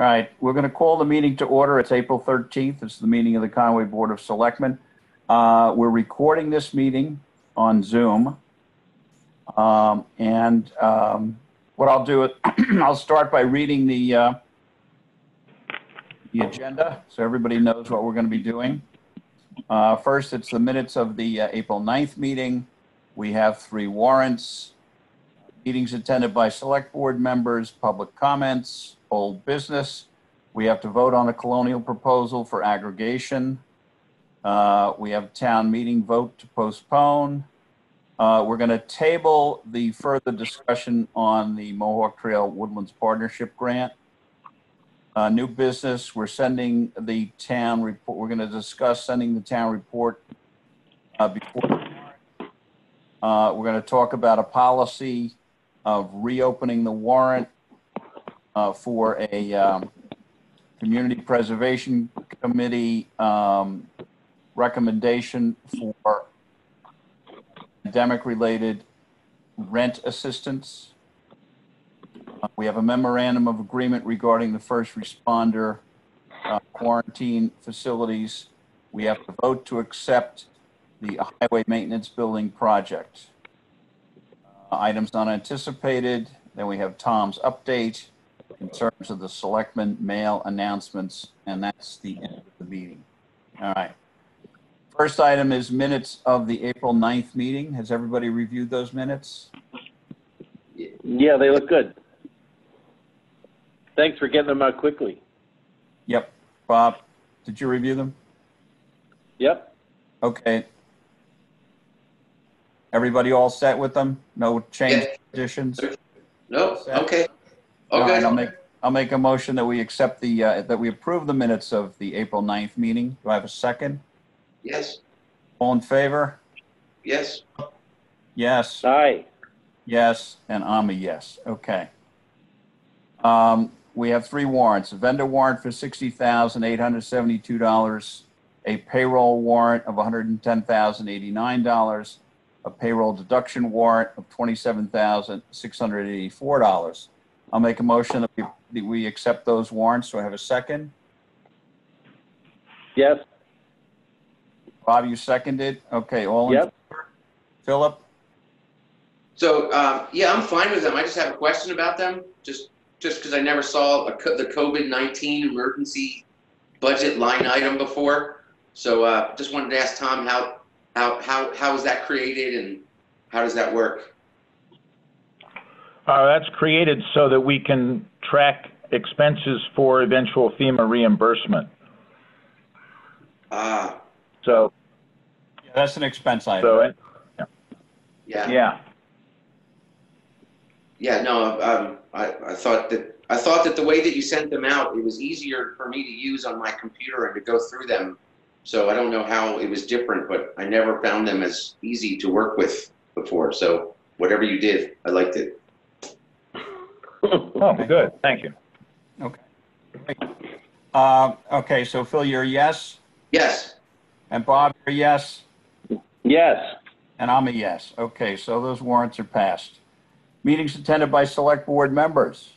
All right, we're going to call the meeting to order. It's April 13th. It's the meeting of the Conway Board of Selectmen. Uh, We're recording this meeting on Zoom. Um, And um, what I'll do, is I'll start by reading the, uh, the agenda, so everybody knows what we're going to be doing. Uh, First, it's the minutes of the uh, April 9th meeting. We have three warrants. Meetings attended by select board members, public comments, old business. We have to vote on a colonial proposal for aggregation. Uh, We have town meeting vote to postpone. Uh, We're going to table the further discussion on the Mohawk Trail Woodlands Partnership Grant. Uh, New business, we're sending the town report, we're going to discuss sending the town report uh, before. Uh, We're going to talk about a policy of reopening the warrant uh, for a um, Community Preservation Committee um, recommendation for pandemic-related rent assistance. Uh, We have a memorandum of agreement regarding the first responder uh, quarantine facilities. We have to vote to accept the highway maintenance building project. Uh, Items not anticipated, then we have Tom's update in terms of the selectmen mail announcements, and that's the end of the meeting. All right. First item is minutes of the April 9th meeting. Has everybody reviewed those minutes? Yeah, they look good. Thanks for getting them out quickly. Yep. Bob, did you review them? Yep. Okay. Everybody all set with them? No change Yeah. additions? No, okay. All right, I'll make, I'll make a motion that we accept the, uh, that we approve the minutes of the April 9th meeting. Do I have a second? yes, All in favor? yes, Yes, Aye. yes, and I'm a yes. Okay. Um, we have three warrants, a vendor warrant for $60,872, a payroll warrant of $110,089, a payroll deduction warrant of $27,684. I'll make a motion that we, that we accept those warrants. Do I have a second? Yes. Bob, you seconded? Okay, all in Yep. favor? Philip? so, um, yeah, I'm fine with them, I just have a question about them, just, just because I never saw a co- the COVID-19 emergency budget line item before. So, uh, just wanted to ask Tom, how, how, how, how is that created and how does that work? Uh, that's created so that we can track expenses for eventual FEMA reimbursement. Uh, So, Yeah, that's an expense item. so, it- yeah, yeah, yeah, no, um, I, I thought that, I thought that the way that you sent them out, it was easier for me to use on my computer and to go through them. So I don't know how it was different, but I never found them as easy to work with before. So whatever you did, I liked it. Oh, good, thank you. Uh, okay, so Phil, you're a yes, Yes, and Bob, you're a yes, Yes. and I'm a yes. Okay, so those warrants are passed. Meetings attended by select board members.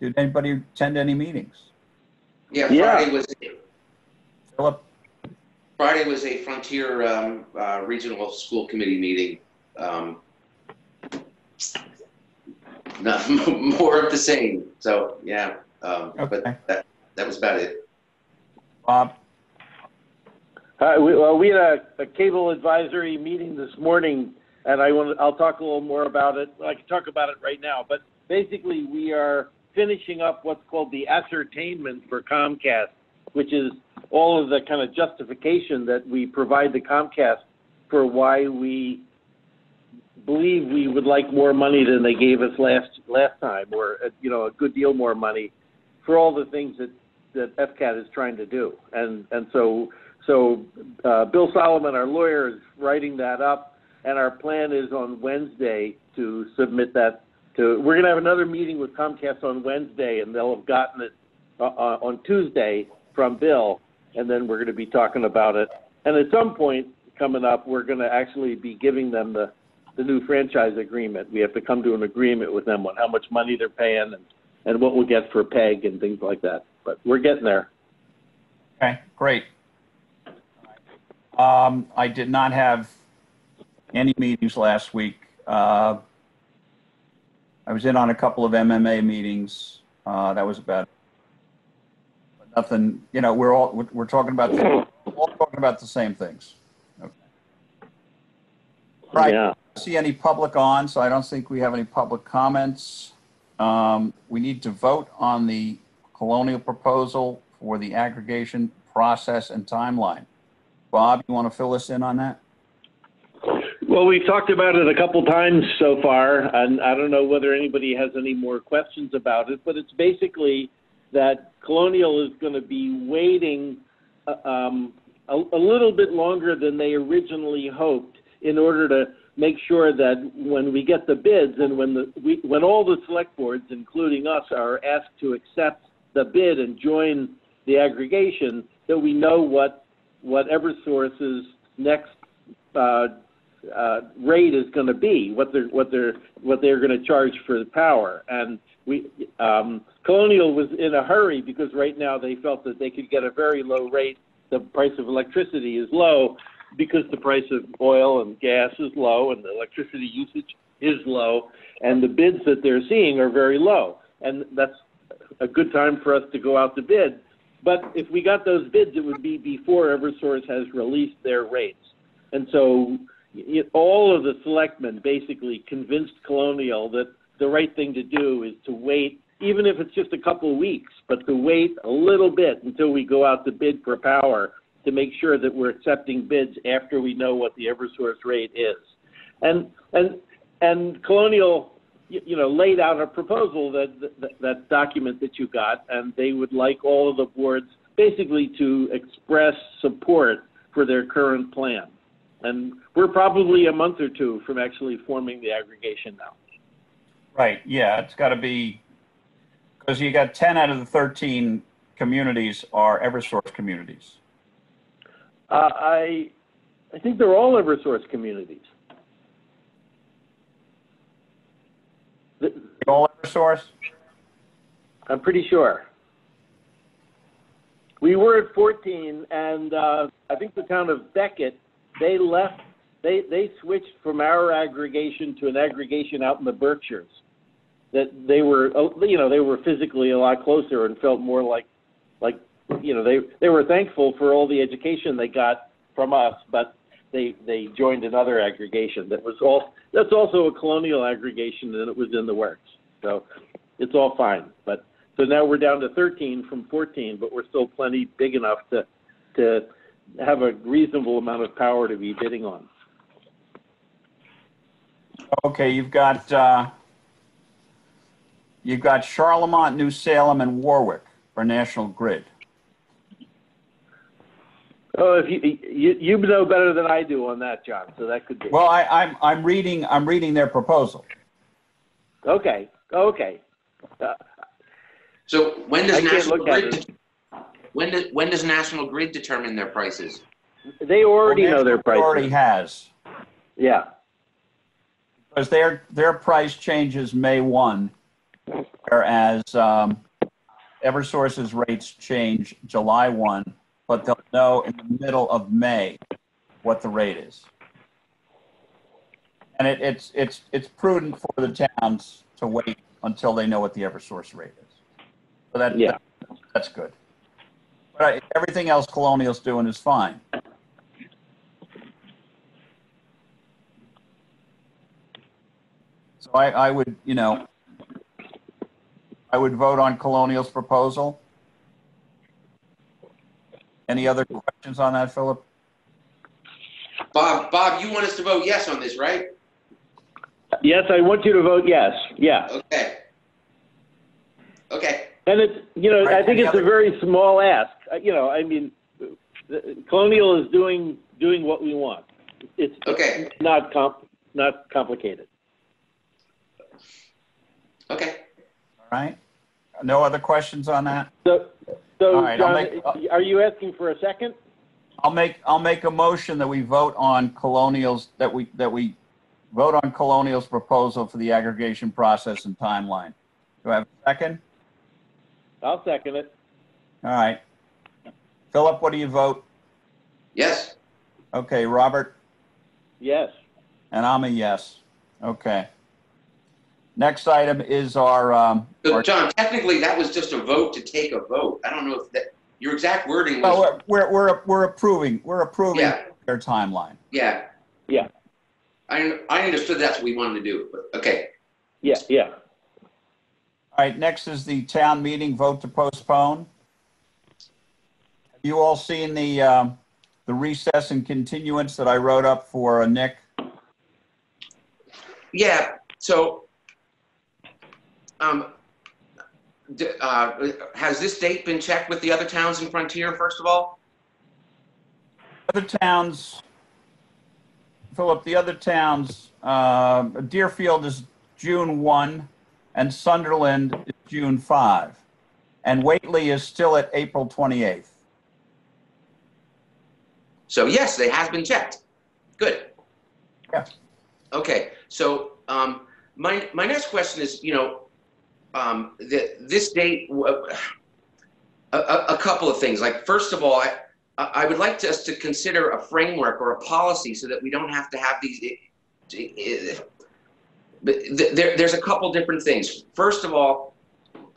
Did anybody attend any meetings? yeah, Yeah. Friday was, Philip? Friday was a Frontier, um, uh, Regional School Committee meeting. Um, not, more of the same. So, yeah, um, Okay. but that, that was about it. Bob? Uh, we, well, we had a, a cable advisory meeting this morning, and I want I'll talk a little more about it. I can talk about it right now, but basically, we are finishing up what's called the ascertainment for Comcast, which is all of the kind of justification that we provide the Comcast for why we believe we would like more money than they gave us last last time, or uh, you know, a good deal more money for all the things that that FCAT is trying to do, and and so so uh, Bill Solomon, our lawyer, is writing that up, and our plan is on Wednesday to submit that to. We're going to have another meeting with Comcast on Wednesday, and they'll have gotten it uh, uh, on Tuesday from Bill, and then we're going to be talking about it. And at some point coming up, we're going to actually be giving them the the new franchise agreement. We have to come to an agreement with them on how much money they're paying and and what we'll get for PEG and things like that. But we're getting there. Okay, great. Um, I did not have any meetings last week. Uh, I was in on a couple of MMA meetings. Uh, that was about, but nothing, you know, we're all, we're, talking about, the- we're all talking about the same things. Okay. Right. Yeah. See any public on, so I don't think we have any public comments. Um, We need to vote on the colonial proposal for the aggregation process and timeline. Bob, you want to fill us in on that? Well, we've talked about it a couple times so far, and I don't know whether anybody has any more questions about it, but it's basically that Colonial is going to be waiting uh, um, a, a little bit longer than they originally hoped in order to make sure that when we get the bids and when the we, when all the select boards, including us, are asked to accept the bid and join the aggregation, that we know what what EverSource's next uh, uh, rate is going to be, what they're what they're what they're going to charge for the power. And we um, Colonial was in a hurry because right now they felt that they could get a very low rate. The price of electricity is low because the price of oil and gas is low and the electricity usage is low, and the bids that they're seeing are very low. And that's a good time for us to go out to bid. But if we got those bids, it would be before EverSource has released their rates. And so y- all of the selectmen basically convinced Colonial that the right thing to do is to wait, even if it's just a couple of weeks, but to wait a little bit until we go out to bid for power to make sure that we're accepting bids after we know what the EverSource rate is. And and and Colonial, you, know, laid out a proposal that, that that document that you got, and they would like all of the boards basically to express support for their current plan. And we're probably a month or two from actually forming the aggregation now. Right, yeah, it's got to be, because you got 10 out of the 13 communities are Eversource communities. Uh, I, I think they're all EverSource communities. Th- All Eversource? I'm pretty sure. We were at 14, and uh, I think the town of Becket, they left, they, they switched from our aggregation to an aggregation out in the Berkshires. That they were, uh, you know, they were physically a lot closer and felt more like, like, you know, they, they were thankful for all the education they got from us, but they, they joined another aggregation that was all, that's also a colonial aggregation and it was in the works. So it's all fine. But so now we're down to 13 from 14, but we're still plenty big enough to to have a reasonable amount of power to be bidding on. Okay, you've got, uh, you've got Charlemont, New Salem, and Warwick for National Grid. Oh, if you you you know better than I do on that, John. So that could be Well, I, I'm, I'm reading, I'm reading their proposal. okay. Okay. Uh, So when does I National Grid, it. when does, when does National Grid determine their prices? They already Well, know their National Grid Already has, Yeah. because their, their price changes May 1, whereas um, Eversource's rates change July 1, but they'll know in the middle of May what the rate is. And it, it's, it's, it's prudent for the towns to wait until they know what the Eversource rate is. So that, Yeah. that's good. But I- everything else Colonial's doing is fine. So I, I would, you know, I would vote on Colonial's proposal. Any other questions on that, Philip? Bob, Bob, you want us to vote yes on this, right? Yes, I want you to vote yes. Yeah. Okay. Okay, And it's, you know, I think any it's a very small ask. Uh, You know, I mean, Colonial is doing, doing what we want. It's Okay. not comp, not complicated. okay. All right? No other questions on that? So, so All right, I'll John, make- uh, are you asking for a second? I'll make, I'll make a motion that we vote on Colonial's, that we, that we vote on Colonial's proposal for the aggregation process and timeline. Do I have a second? I'll second it. All right. Philip, what do you vote? Yes. Okay, Robert, Yes. and I'm a yes. Okay. Next item is our, um, So, our, John, technically, that was just a vote to take a vote. I don't know if that, your exact wording was. well, was, we're, we're, we're approving, we're approving Yeah. their timeline. yeah. Yeah. I, I understood that's what we wanted to do, but, okay. Yeah, yeah. All right, next is the town meeting vote to postpone. Have you all seen the, um, the recess and continuance that I wrote up for uh, Nick? Yeah, so, um, d- uh, has this date been checked with the other towns in Frontier, first of all? Other towns, Philip, the other towns, uh, Deerfield is June 1 and Sunderland is June 5. And Whately is still at April 28th. So yes, they has been checked. Good. Yeah. Okay, so um, my my next question is, you know, um, the, this date, a couple of things. Like first of all, I I would like us to consider a framework or a policy so that we don't have to have these. eh, eh, But there, there's a couple different things. First of all,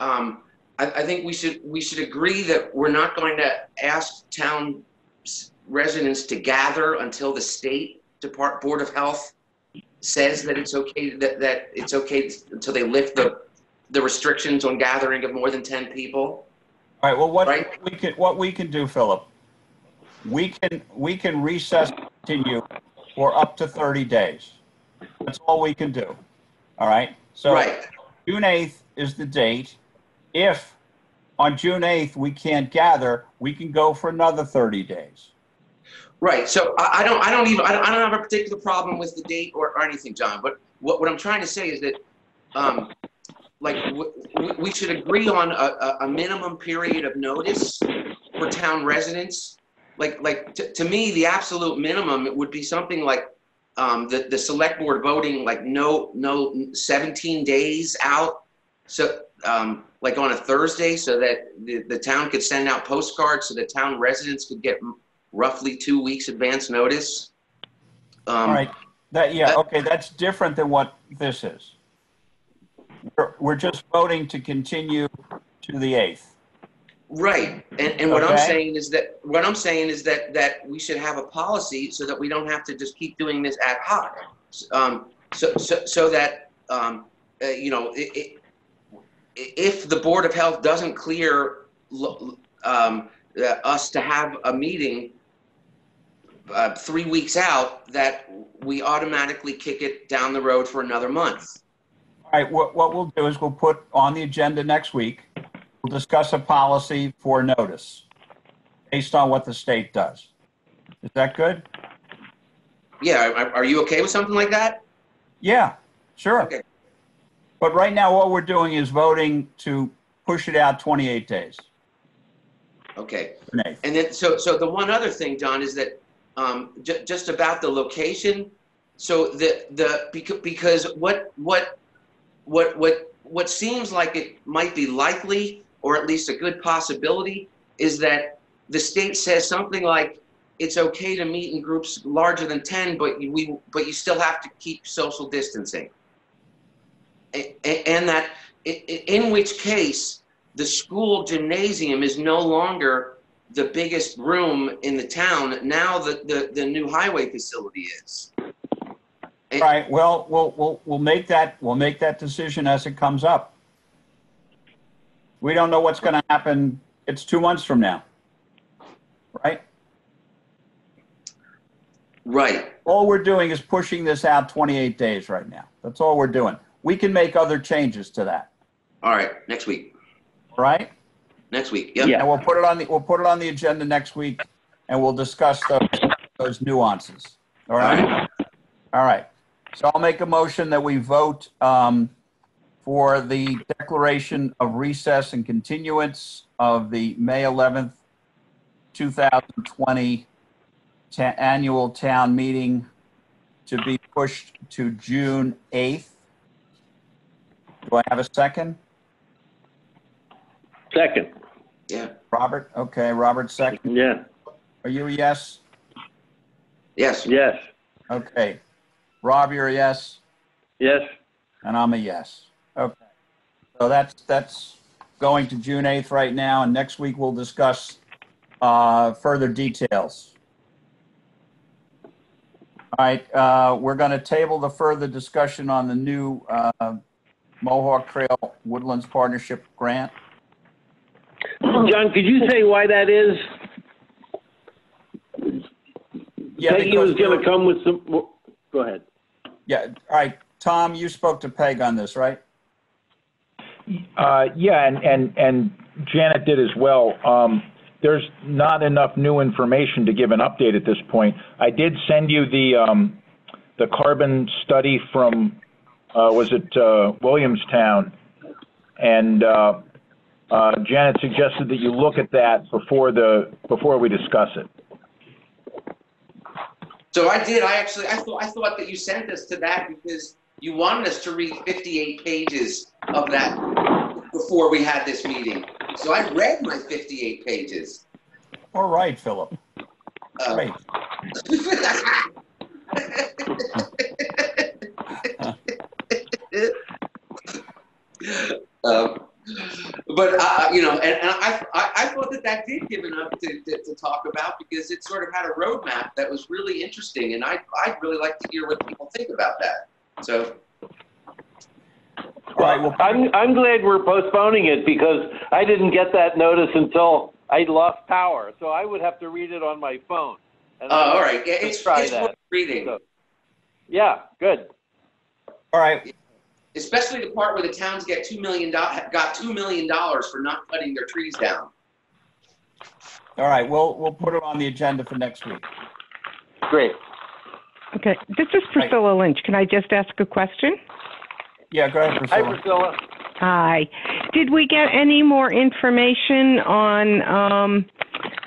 um, I, I think we should we should agree that we're not going to ask town residents to gather until the state depart board of health says that it's okay that, that it's okay until they lift the the restrictions on gathering of more than 10 people All right, well, what Right. we can, what we can do, Philip, we can, we can recess, continue for up to 30 days. That's all we can do. All right? So right June 8th is the date. If on June 8th we can't gather, we can go for another 30 days. right so i, I don't i don't even I don't, I don't have a particular problem with the date or, or anything john but what, what i'm trying to say is that um, like we should agree on a, a, a minimum period of notice for town residents. Like like to, to me the absolute minimum would be something like um, the the select board voting like no no 17 days out. So um, like on a thursday so that the, the town could send out postcards so the town residents could get roughly two weeks advance notice. Um, All right, that, yeah, okay, that's different than what this is. We're, we're just voting to continue to the 8th. Right, and, and what I'm Okay. saying is that, what I'm saying is that, that we should have a policy so that we don't have to just keep doing this ad hoc. Um, so, so, so that, um, uh, you know, i- i- if the Board of Health doesn't clear, um, uh, us to have a meeting uh, three weeks out, that we automatically kick it down the road for another month. All right, what, what we'll do is we'll put on the agenda next week, we'll discuss a policy for notice based on what the state does. Is that good? Yeah, are, are you okay with something like that? Yeah, sure. Okay. But right now, what we're doing is voting to push it out 28 days. Okay. And then, so, so the one other thing, John, is that, um, ju- just about the location. So the, the, because, because what, what, what, what, what seems like it might be likely, or at least a good possibility, is that the state says something like, it's okay to meet in groups larger than ten, but you, we, but you still have to keep social distancing. And that, in which case, the school gymnasium is no longer the biggest room in the town. Now the, the, the new highway facility is. All right, well, we'll, we'll, we'll make that, we'll make that decision as it comes up. We don't know what's going to happen. It's two months from now. Right? Right. All we're doing is pushing this out 28 days right now. That's all we're doing. We can make other changes to that. All right. Next week. All right? Next week. Yep. Yeah. And we'll put it on the, we'll put it on the agenda next week and we'll discuss those, those nuances. All right? All right. So I'll make a motion that we vote um, for the declaration of recess and continuance of the May 11th, 2020 ta- annual town meeting to be pushed to June 8th. Do I have a second? Second. Yeah. Robert, okay, Robert second. Yeah. Are you a yes? Yes. Yes. Okay. Rob, you're a yes, Yes. and I'm a yes. Okay. So that's, that's going to June 8th right now, and next week we'll discuss uh, further details. All right, uh, we're going to table the further discussion on the new uh, Mohawk Trail Woodlands Partnership Grant. John, could you say why that is? Yeah, Peggy was going to come with some. Go ahead. Yeah, all right, Tom, you spoke to Peg on this, right? Uh, yeah, and, and, and Janet did as well. Um, there's not enough new information to give an update at this point. I did send you the, um, the carbon study from, uh, was it, uh, Williamstown? And, uh, uh, Janet suggested that you look at that before the, before we discuss it. So I did. I actually, I thought, I thought that you sent us to that because you wanted us to read 58 pages of that before we had this meeting. So I read my 58 pages. All right, Philip. Uh, Great. um, but uh, you know, and, and I, I, I thought that that did give enough to, to, to talk about because it sort of had a roadmap that was really interesting, and I I'd really like to hear what people think about that. So All right, well, I'm, I'm glad we're postponing it because I didn't get that notice until I lost power. So I would have to read it on my phone. And uh, all right, yeah, Let's it's, try it's that. worth reading. So- Yeah, good. all right, especially the part where the towns get two million got two million dollars for not cutting their trees down. all right, we'll, we'll put it on the agenda for next week. Great. Okay, this is Priscilla Lynch. Can I just ask a question? Yeah, go ahead, Priscilla. Hi, Priscilla. Priscilla. Hi. Did we get any more information on um,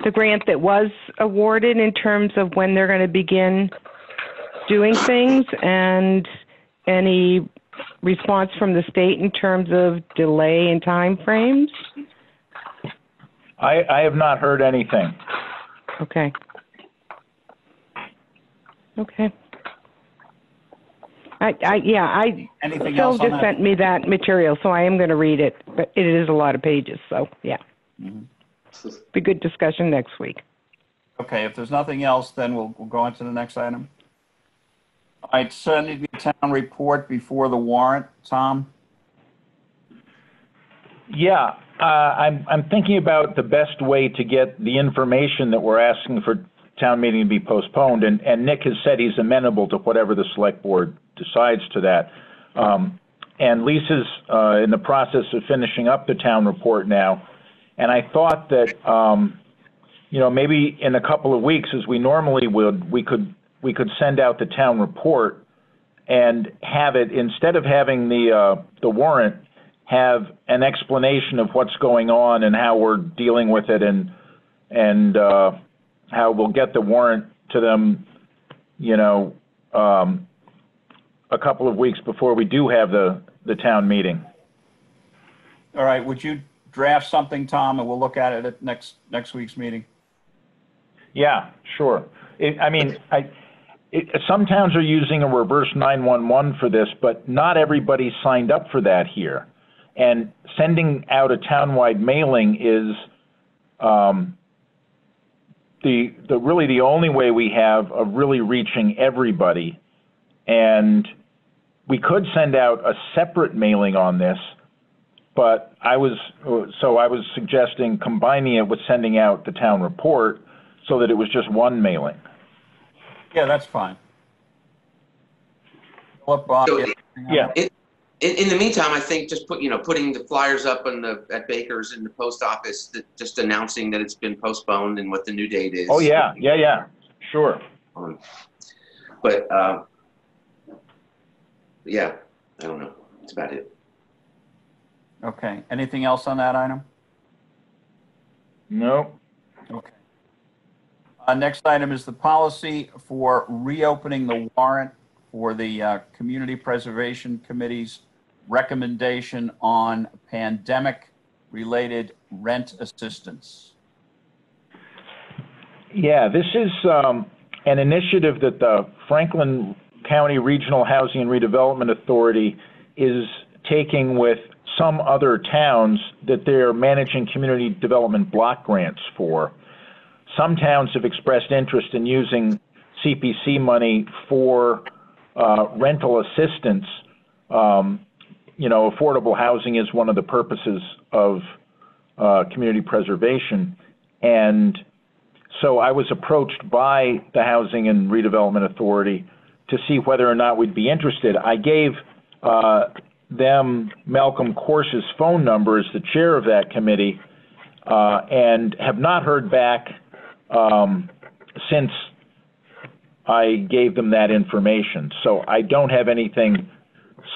the grant that was awarded in terms of when they're going to begin doing things and any response from the state in terms of delay in timeframes? I, I have not heard anything. Okay. Okay. I, I, yeah, I, Anything Phil else on just that? sent me that material, so I am going to read it, but it is a lot of pages, so, yeah. Mhm. Be good discussion next week. Okay, if there's nothing else, then we'll, we'll go on to the next item. All right, sending the town report before the warrant, Tom? Yeah, uh, I'm, I'm thinking about the best way to get the information that we're asking for town meeting to be postponed, and, and Nick has said he's amenable to whatever the select board decides to that. Um, and Lisa's, uh, in the process of finishing up the town report now, and I thought that, um, you know, maybe in a couple of weeks, as we normally would, we could, we could send out the town report and have it, instead of having the, uh, the warrant, have an explanation of what's going on and how we're dealing with it and, and, uh, how we'll get the warrant to them, you know, um, a couple of weeks before we do have the, the town meeting. All right, would you draft something, Tom, and we'll look at it at next, next week's meeting? Yeah, sure. It, I mean, I, it, some towns are using a reverse 911 for this, but not everybody signed up for that here. And sending out a townwide mailing is um, the, the really the only way we have of really reaching everybody. And we could send out a separate mailing on this, but I was so I was suggesting combining it with sending out the town report so that it was just one mailing. Yeah, that's fine. Philip, Bob, So, you have anything on Yeah. that? In, in the meantime, I think just put you know putting the flyers up on the at Baker's in the post office, that, just announcing that it's been postponed and what the new date is. Oh yeah, yeah, yeah, sure. Um, but uh, yeah, I don't know. That's about it. Okay, anything else on that item? No, Okay. Uh, next item is the policy for reopening the warrant for the, uh, Community Preservation Committee's recommendation on pandemic-related rent assistance. Yeah, this is um, an initiative that the Franklin County Regional Housing and Redevelopment Authority is taking with some other towns that they're managing community development block grants for. Some towns have expressed interest in using CPC money for uh, rental assistance. Um, you know, affordable housing is one of the purposes of uh, community preservation. And so I was approached by the Housing and Redevelopment Authority to see whether or not we'd be interested. I gave uh, them Malcolm Corse's phone number as the chair of that committee uh, and have not heard back um, since I gave them that information. So I don't have anything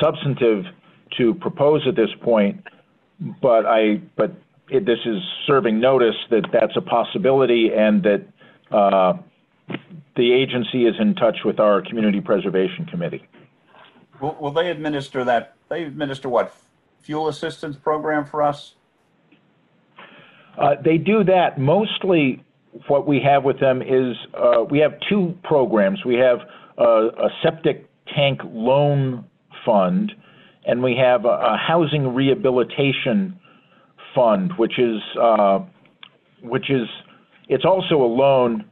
substantive to propose at this point, but I but it, this is serving notice that that's a possibility and that uh, the agency is in touch with our community preservation committee. Will, will they administer that? They administer what? Fuel assistance program for us? Uh, they do that mostly. What we have with them is uh, we have two programs. We have a, a septic tank loan fund, and we have a, a housing rehabilitation fund, which is uh, which is it's also a loan,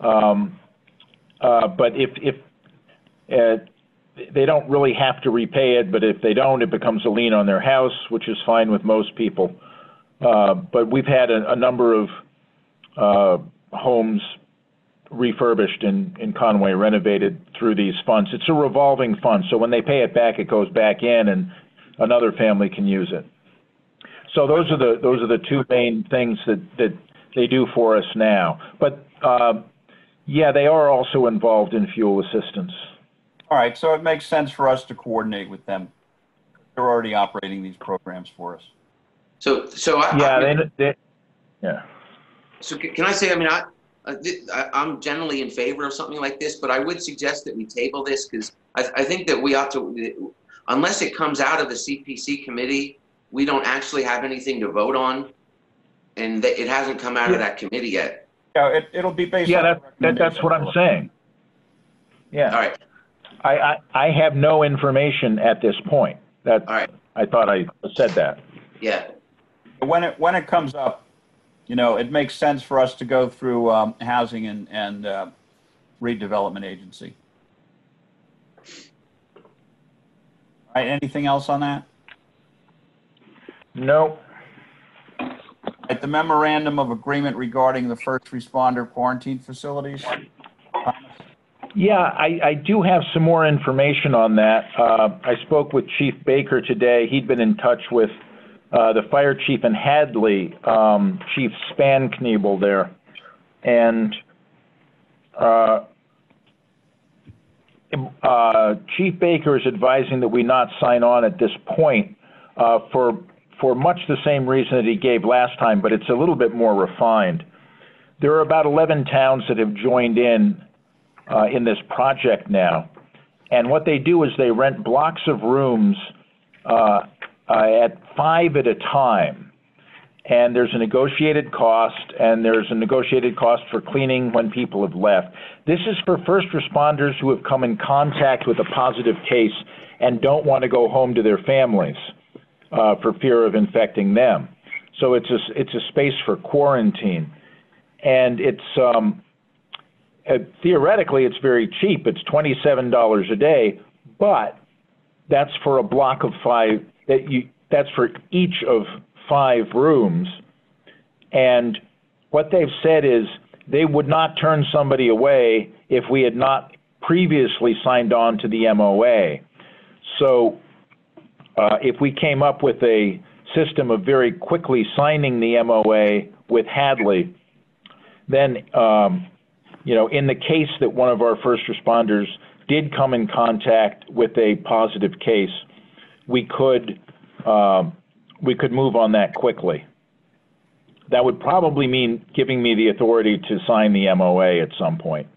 um, uh, but if if uh, they don't really have to repay it, but if they don't, it becomes a lien on their house, which is fine with most people. Uh, but we've had a, a number of uh, homes refurbished in, in Conway, renovated through these funds. It's a revolving fund, so when they pay it back, it goes back in, and another family can use it. So those are the those are the two main things that that they do for us now. But uh, yeah, they are also involved in fuel assistance. All right, so it makes sense for us to coordinate with them. They're already operating these programs for us. So, so I, Yeah, I, they, they yeah. So can I say, I mean, I, uh, thi- I, I'm generally in favor of something like this, but I would suggest that we table this because I, I think that we ought to, unless it comes out of the CPC committee, we don't actually have anything to vote on. And that it hasn't come out of that committee yet. Yeah, it, it'll be based Yeah, on. that, that that's what I'm saying. Yeah, All right. I, I I have no information at this point. That all right, I thought I said that. yeah. When it, when it comes up, you know, it makes sense for us to go through um, Housing and, and uh, Redevelopment Agency. All right, anything else on that? No. At the memorandum of agreement regarding the first responder quarantine facilities? Yeah, I, I do have some more information on that. Uh, I spoke with Chief Baker today. He'd been in touch with uh, the fire chief in Hadley, um, Chief Spanknebel there. And uh, uh, Chief Baker is advising that we not sign on at this point uh, for, for much the same reason that he gave last time, but it's a little bit more refined. There are about 11 towns that have joined in uh, in this project now. And what they do is they rent blocks of rooms uh, at five at a time. And there's a negotiated cost, and there's a negotiated cost for cleaning when people have left. This is for first responders who have come in contact with a positive case and don't want to go home to their families uh, for fear of infecting them. So it's a, it's a space for quarantine. And it's, um, uh, theoretically, it's very cheap. It's $27 a day, but that's for a block of five. That you that's for each of five rooms. And what they've said is they would not turn somebody away if we had not previously signed on to the MOA. So uh, if we came up with a system of very quickly signing the MOA with Hadley, then um, you know, in the case that one of our first responders did come in contact with a positive case, we could um, we could move on that quickly. That would probably mean giving me the authority to sign the MOA at some point.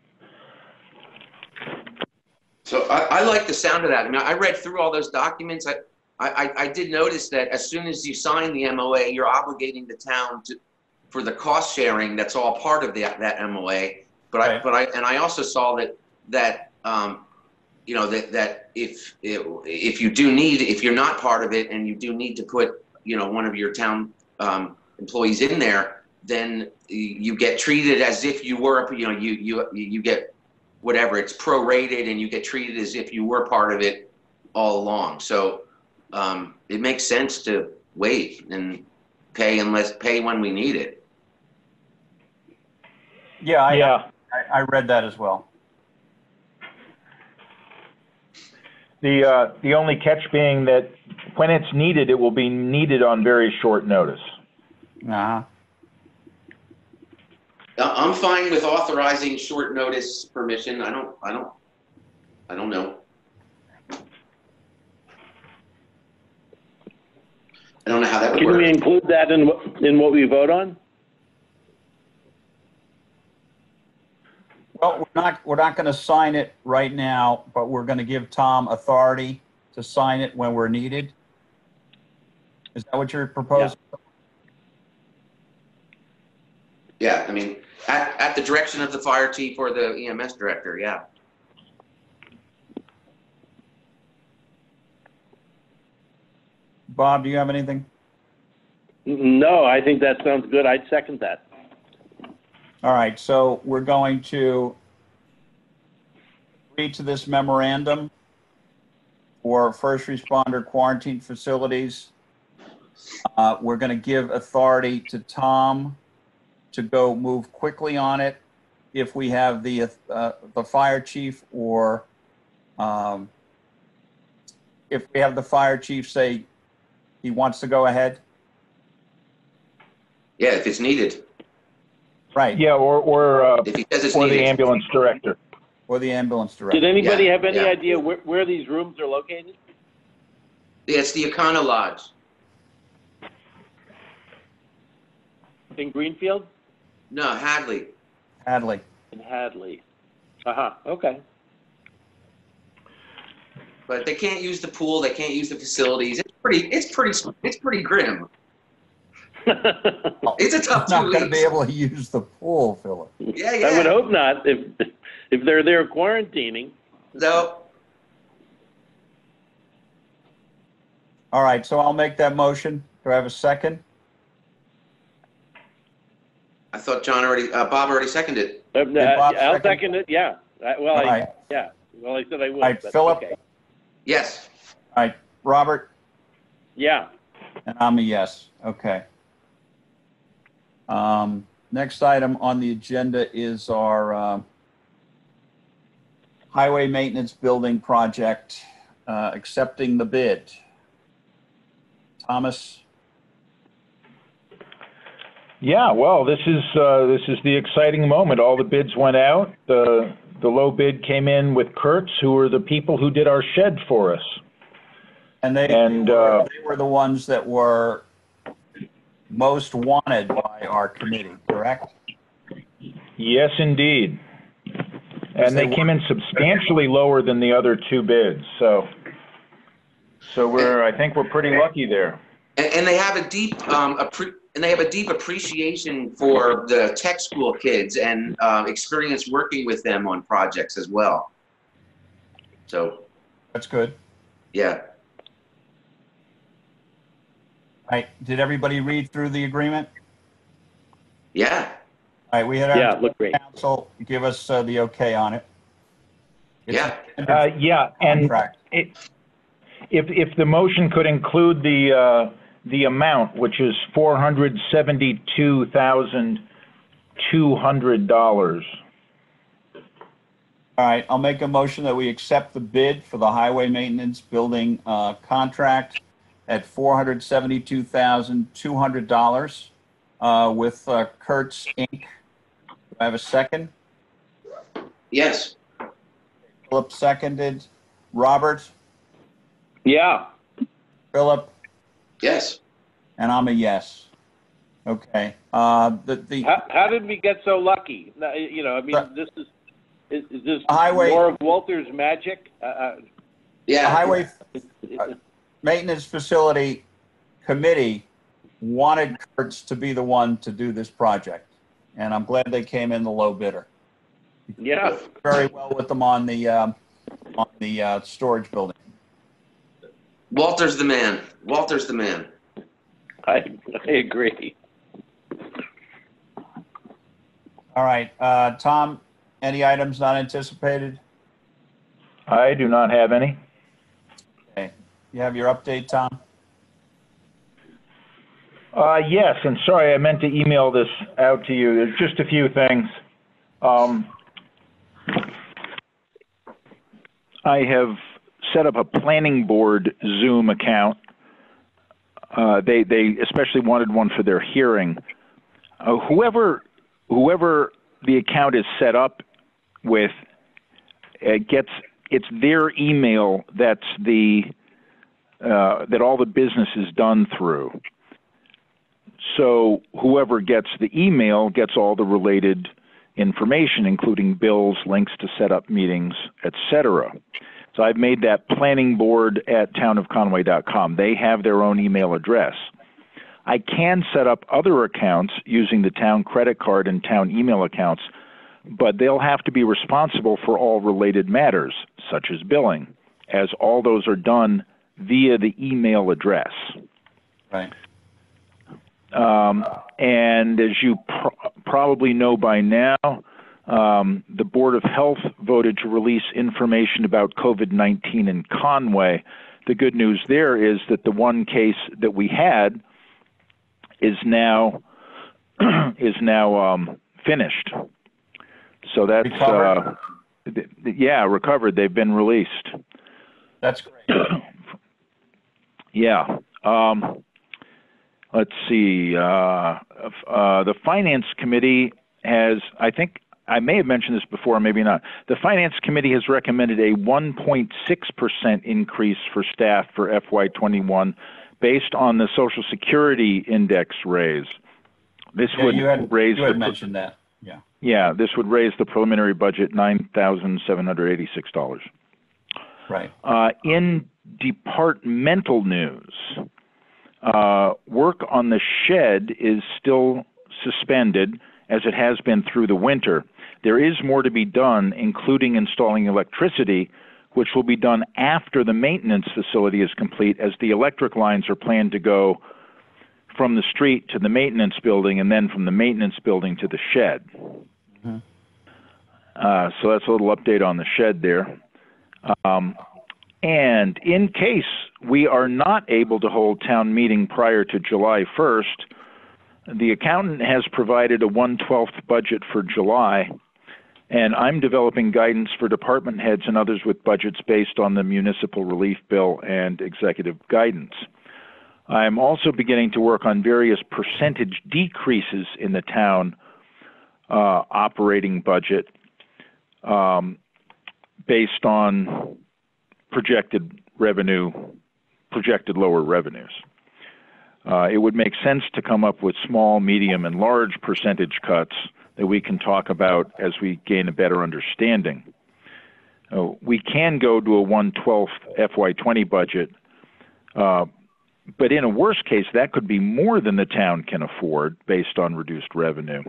So I, I like the sound of that. I mean, I read through all those documents. I, I, I, did notice that as soon as you sign the MOA, you're obligating the town to, for the cost sharing, that's all part of that, that MOA. But I, but I, and I also saw that, that, um, you know, that, that if, if you do need, if you're not part of it and you do need to put, you know, one of your town, um, employees in there, then you get treated as if you were, you know, you, you, you get whatever, it's prorated and you get treated as if you were part of it all along. So, um, it makes sense to wait and pay unless, pay when we need it. Yeah, I, Yeah, I, I read that as well. The, uh, the only catch being that when it's needed, it will be needed on very short notice. Uh-huh. I- I'm fine with authorizing short notice permission. I don't, I don't, I don't know. I don't know how that would Can we include that in, what- in what we vote on? Well, we're not, we're not going to sign it right now, but we're going to give Tom authority to sign it when we're needed. Is that what you're proposing? Yeah, I mean, at, at the direction of the fire chief or the EMS director, yeah. Bob, do you have anything? No, I think that sounds good. I'd second that. All right, so we're going to agree to this memorandum for first responder quarantine facilities. Uh, We're going to give authority to Tom to go move quickly on it if we have the, uh, the fire chief or um, if we have the fire chief say he wants to go ahead. Yeah, if it's needed, Right, Yeah, or, or, uh, if he says it's or the ambulance director. or the ambulance director. Did anybody Yeah, have any yeah. idea where, where these rooms are located? Yeah, it's the Econo Lodge. In Greenfield? No, Hadley. Hadley. In Hadley. Uh-huh, okay. But they can't use the pool, they can't use the facilities. It's pretty, it's pretty, it's pretty grim. It's a tough not two going to be able to use the pool, Philip. Yeah, yeah. I would hope not, if, if they're there quarantining. So, All right, so I'll make that motion. Do I have a second? I thought John already, uh, Bob already seconded. Uh, Bob I'll second? second it, yeah. I- Well, I, right, yeah, well, I said I would, right, Philip? okay. Yes. all right. Robert, Yeah, and I'm a yes. Okay. Um, Next item on the agenda is our uh, highway maintenance building project, uh, accepting the bid. Thomas? Yeah, well, this is, uh, this is the exciting moment. All the bids went out. The, the low bid came in with Kurtz, who were the people who did our shed for us. And they, And, they were- uh, they were the ones that were most wanted by our committee, correct? Yes, indeed. And they came in substantially lower than the other two bids, so, so we're, I think we're pretty lucky there. And, and they have a deep, um, appre- and they have a deep appreciation for the tech school kids and, uh, experience working with them on projects as well. So, That's good. yeah. All right, did everybody read through the agreement? Yeah. All right, we had yeah, our look great. counsel give us uh, the okay on it. It's Yeah. a Uh, yeah, and Contract. it, if, if the motion could include the, uh, the amount, which is four hundred seventy-two thousand, two hundred dollars. All right, I'll make a motion that we accept the bid for the highway maintenance building uh, contract at $472,200 uh, with uh, Kurtz Inc. Do I have a second? Yes. Philip seconded. Robert, Yeah, Philip, Yes. and I'm a yes. Okay. Uh, The, the how, how did we get so lucky? You know, I mean, The- this is, is is this Highway- more of Walter's magic? Uh, uh, the Yeah. highway, maintenance facility committee wanted Kurtz to be the one to do this project. And I'm glad they came in the low bidder. Yeah, Very well with them on the, um, on the, uh, storage building. Walter's the man. Walter's the man. I, I agree. All right, uh, Tom, any items not anticipated? I do not have any. You have your update, Tom? Uh, yes, and sorry, I meant to email this out to you. There's just a few things. Um, I have set up a planning board Zoom account. Uh, they they especially wanted one for their hearing. Uh, whoever whoever the account is set up with uh, gets it's their email that's the uh, that all the business is done through. So whoever gets the email gets all the related information, including bills, links to set up meetings, etc. So I've made that planning board at townofconway.com. They have their own email address. I can set up other accounts using the town credit card and town email accounts, but they'll have to be responsible for all related matters, such as billing, as all those are done via the email address. Right. Um, and as you pr- probably know by now, um, the Board of Health voted to release information about COVID 19 in Conway. The good news there is that the one case that we had is now is now um, finished. So that's Recovered? uh, th- th- yeah, recovered. They've been released. That's great. Yeah. Um, let's see. Uh, uh, the Finance Committee has, I think, I may have mentioned this before, maybe not. The Finance Committee has recommended a 1.6% increase for staff for FY21 based on the Social Security Index raise. This Yeah, would you had, raise you had the mentioned that. Yeah. yeah, this would raise the preliminary budget nine thousand seven hundred eighty-six dollars. Right. Uh, in departmental news, uh, work on the shed is still suspended as it has been through the winter. There is more to be done, including installing electricity, which will be done after the maintenance facility is complete, as the electric lines are planned to go from the street to the maintenance building and then from the maintenance building to the shed. Mhm. Uh, so that's a little update on the shed there. Um, and in case we are not able to hold town meeting prior to July 1st, the accountant has provided a 1/12th budget for July, and I'm developing guidance for department heads and others with budgets based on the municipal relief bill and executive guidance. I'm also beginning to work on various percentage decreases in the town uh, operating budget um, based on projected revenue, projected lower revenues. Uh, it would make sense to come up with small, medium, and large percentage cuts that we can talk about as we gain a better understanding. Uh, we can go to a 112th FY20 budget, uh, but in a worst case, that could be more than the town can afford based on reduced revenue.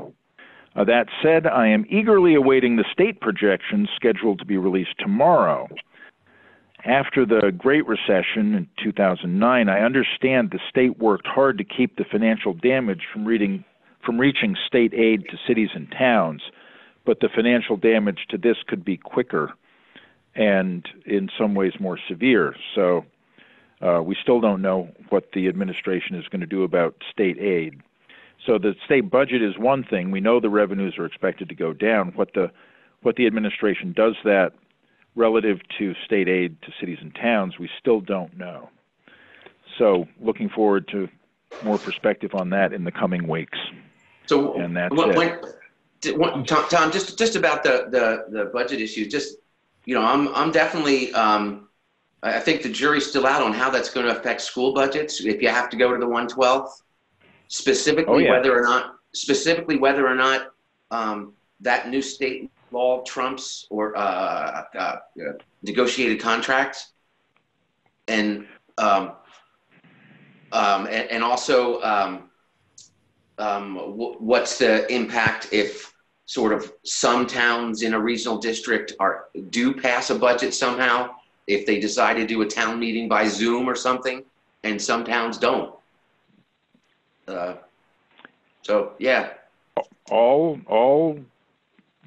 Uh, that said, I am eagerly awaiting the state projections scheduled to be released tomorrow. After the Great Recession in 2009, I understand the state worked hard to keep the financial damage from, reading, from reaching state aid to cities and towns, but the financial damage to this could be quicker and in some ways more severe. So uh, we still don't know what the administration is going to do about state aid. So the state budget is one thing. We know the revenues are expected to go down. What the what the administration does that relative to state aid to cities and towns, we still don't know. So looking forward to more perspective on that in the coming weeks. So And that's when, it. when, Tom, Tom, just just about the, the, the budget issue, just you know, I'm I'm definitely um, I I think the jury's still out on how that's going to affect school budgets if you have to go to the 112th, specifically Oh, yeah. whether or not specifically whether or not um, that new state law trumps or uh, uh, uh, negotiated contracts. And um, Um, and, and also, um, um, wh- what's the impact if sort of some towns in a regional district are, do pass a budget somehow? If they decide to do a town meeting by Zoom or something, and some towns don't? Uh, so, yeah, All, all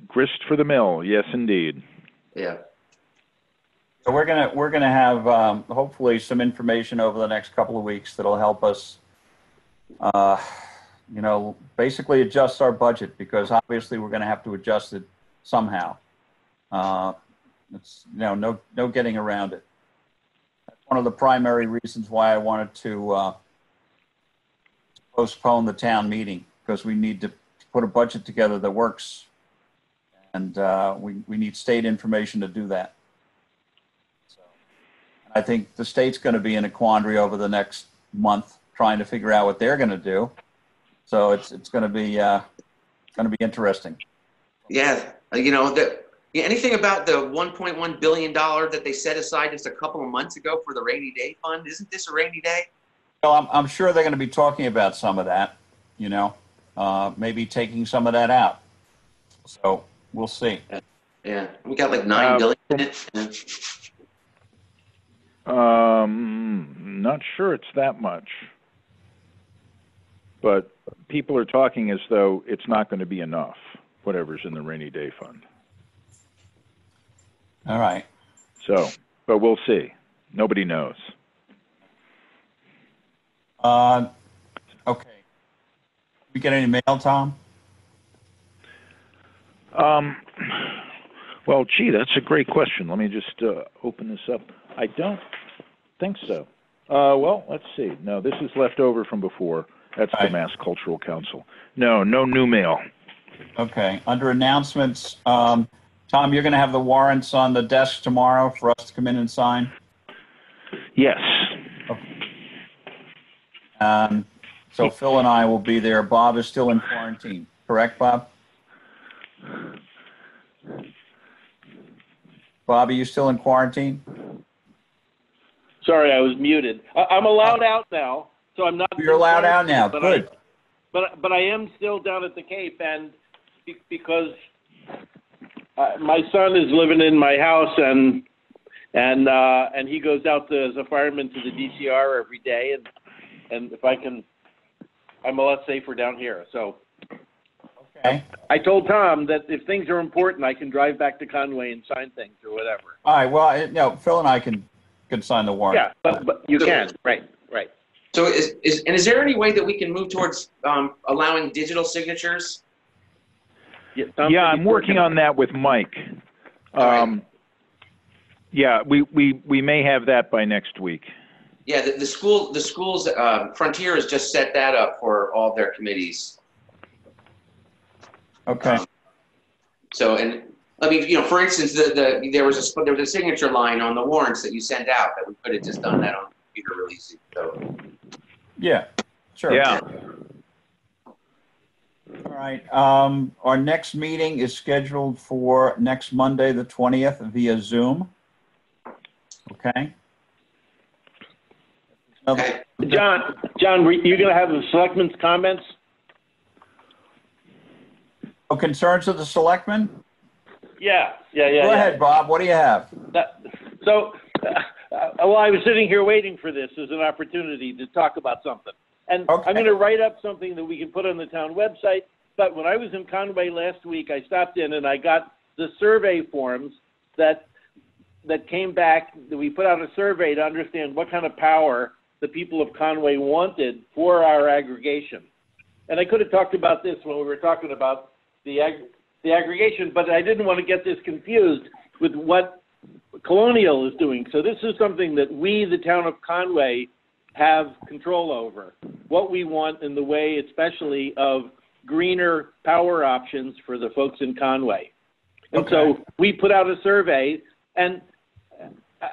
grist for the mill. Yes, indeed. yeah. So we're gonna, we're gonna have, um, hopefully some information over the next couple of weeks that'll help us, uh, you know, basically adjust our budget because obviously we're gonna have to adjust it somehow. Uh, it's, you know, no, no getting around it. That's one of the primary reasons why I wanted to, uh, postpone the town meeting because we need to put a budget together that works. And, uh, we, we need state information to do that. So, I think the state's going to be in a quandary over the next month trying to figure out what they're going to do. So it's it's going to be uh, going to be interesting. Yeah, uh, you know, the, yeah, anything about the $1.1 billion that they set aside just a couple of months ago for the rainy day fund? Isn't this a rainy day? Well, I'm, I'm sure they're going to be talking about some of that. You know, uh, maybe taking some of that out. So we'll see. Yeah, we got like nine Uh, billion in it. Um, not sure it's that much. But people are talking as though it's not going to be enough, whatever's in the rainy day fund. All right. So, but we'll see. Nobody knows. Uh, okay. We get any mail, Tom? Um, well, gee, that's a great question. Let me just uh, open this up. I don't think so. Uh, well, let's see. No, this is left over from before. That's the Mass Cultural Council. No, no new mail. Okay. Under announcements, um, Tom, you're going to have the warrants on the desk tomorrow for us to come in and sign. Yes. Um, so Phil and I will be there. Bob is still in quarantine, correct, Bob? Bob, are you still in quarantine? Sorry, I was muted. I, I'm allowed out now, so I'm not. You're allowed out now. But I- Good. But but I am still down at the Cape, and be- because uh, my son is living in my house, and and uh, and he goes out to, as a fireman to the DCR every day, and and if I can, I'm a lot safer down here. So Okay. I told Tom that if things are important, I can drive back to Conway and sign things or whatever. All right. Well, I- no, Phil and I can, can sign the warrant. Yeah, but but you can, right, right. So is, is and is there any way that we can move towards um, allowing digital signatures? Yeah, Tom yeah, said I'm he's working on that with Mike. All right. Um, yeah, we, we, we may have that by next week. Yeah, the, the school the schools uh, Frontier has just set that up for all their committees. Okay. So and I mean, you know, for instance, the, the there was a there was a signature line on the warrants that you sent out that we could have just done that on computer release. So Yeah. Sure. Yeah. All right. Um, our next meeting is scheduled for next Monday, the 20th via Zoom. Okay. Another- okay. John, John, were you going to have the selectmen's comments? Oh, concerns of the selectmen? Yeah, yeah, yeah. Go yeah. ahead, Bob. What do you have? That, so, uh, uh, well, I was sitting here waiting for this as an opportunity to talk about something. And Okay. I'm going to write up something that we can put on the town website. But when I was in Conway last week, I stopped in and I got the survey forms that that came back. That we put out a survey to understand what kind of power the people of Conway wanted for our aggregation. And I could have talked about this when we were talking about the ag- the aggregation, but I didn't want to get this confused with what Colonial is doing. So this is something that we, the town of Conway, have control over. What we want in the way, especially of greener power options for the folks in Conway. And so we put out a survey, and uh,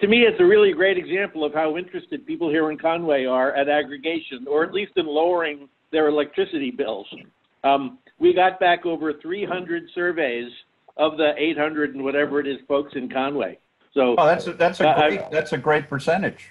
to me, it's a really great example of how interested people here in Conway are at aggregation, or at least in lowering their electricity bills. Um, we got back over 300 surveys of the 800 and whatever it is folks in Conway. So Oh, that's a, that's a Uh, great, that's a great percentage.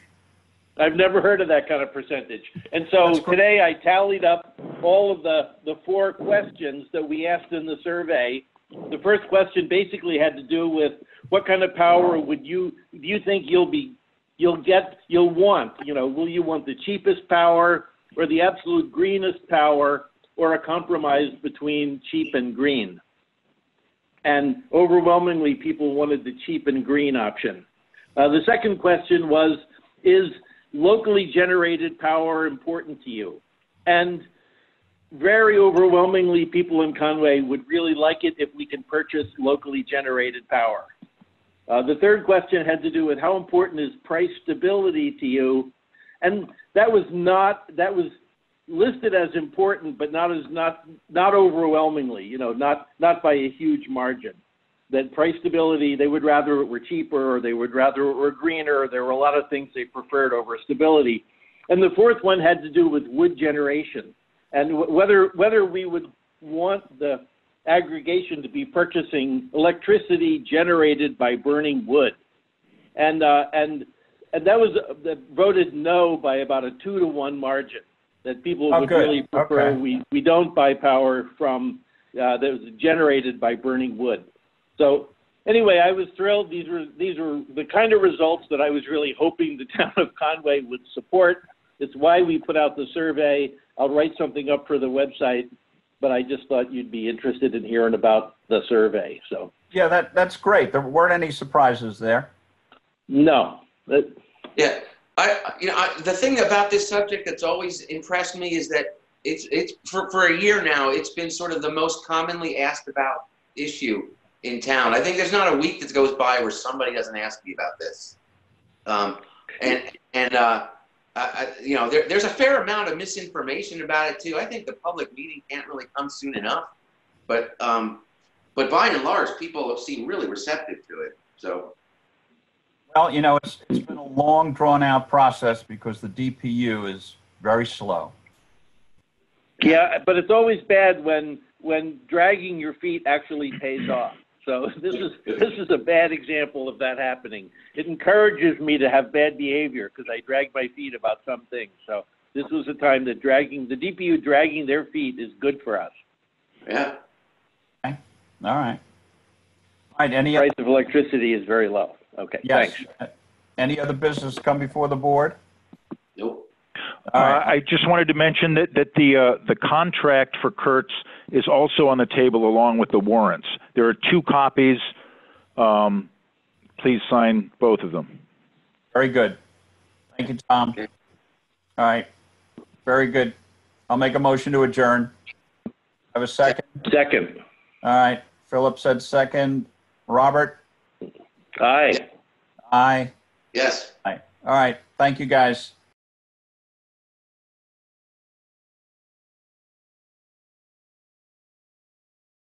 I've never heard of that kind of percentage. And so today I tallied up all of the, the four questions that we asked in the survey. The first question basically had to do with what kind of power would you, do you think you'll be, you'll get, you'll want? You know, will you want the cheapest power or the absolute greenest power or a compromise between cheap and green? And overwhelmingly, people wanted the cheap and green option. Uh, the second question was, is locally generated power important to you? And very overwhelmingly, people in Conway would really like it if we can purchase locally generated power. Uh, the third question had to do with how important is price stability to you? And that was not, that was listed as important, but not as, not, not overwhelmingly, you know, not, not by a huge margin that price stability, they would rather it were cheaper or they would rather it were greener. There were a lot of things they preferred over stability. And the fourth one had to do with wood generation and wh- whether, whether we would want the aggregation to be purchasing electricity generated by burning wood. And, uh, and, and that was uh, voted no by about a two to one margin. That people Oh, would good. really prefer Okay. we, we don't buy power from uh, that was generated by burning wood. So anyway, I was thrilled. These were these were the kind of results that I was really hoping the town of Conway would support. It's why we put out the survey. I'll write something up for the website, but I just thought you'd be interested in hearing about the survey. So Yeah, that, that's great. There weren't any surprises there. no, that, Yeah, I, you know, I, the thing about this subject that's always impressed me is that it's, it's for, for a year now, it's been sort of the most commonly asked about issue in town. I think there's not a week that goes by where somebody doesn't ask me about this. Um, and, and, uh, I, I, you know, there, there's a fair amount of misinformation about it too. I think the public meeting can't really come soon enough, but, um, but by and large, people have seemed really receptive to it. So, Well, you know, it's, it's been a long, drawn-out process because the DPU is very slow. yeah, but it's always bad when when dragging your feet actually pays off. So this is this is a bad example of that happening. It encourages me to have bad behavior because I drag my feet about some things. So this was a time that dragging the DPU dragging their feet is good for us. yeah. Okay. All right. All right, any, Price of electricity is very low. Okay, yes. thanks. Any other business come before the board? Nope. All Uh, right. I just wanted to mention that, that the, uh, the contract for Kurtz is also on the table along with the warrants. There are two copies. Um, please sign both of them. Very good. Thank you, Tom. Okay. All right. Very good. I'll make a motion to adjourn. Have a second? Second. All right. Philip said second. Robert? Aye. Aye. Yes. Aye. All right. Thank you, guys.